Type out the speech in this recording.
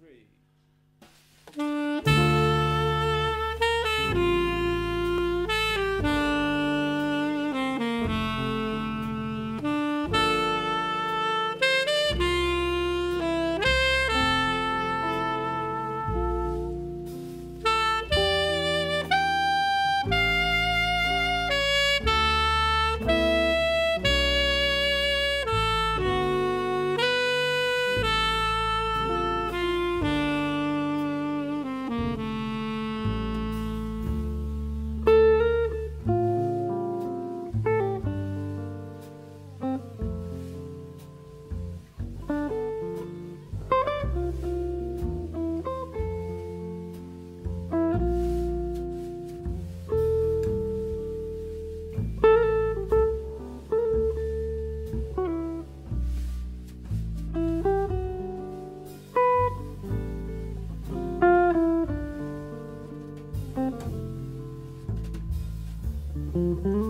three. Mm-hmm.